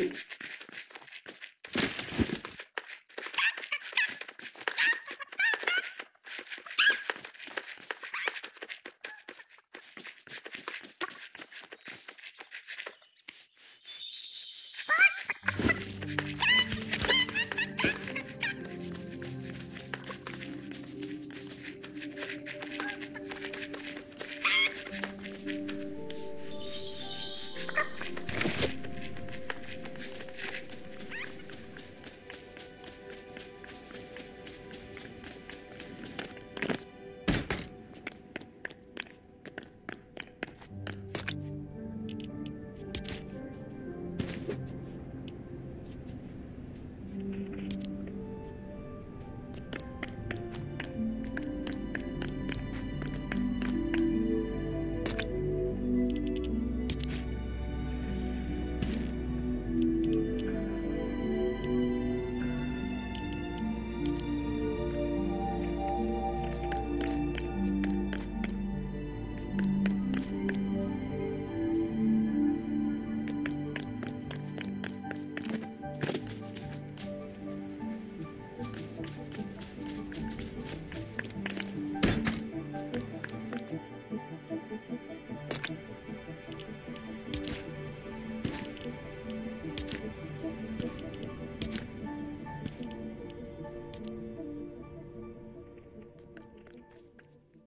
see.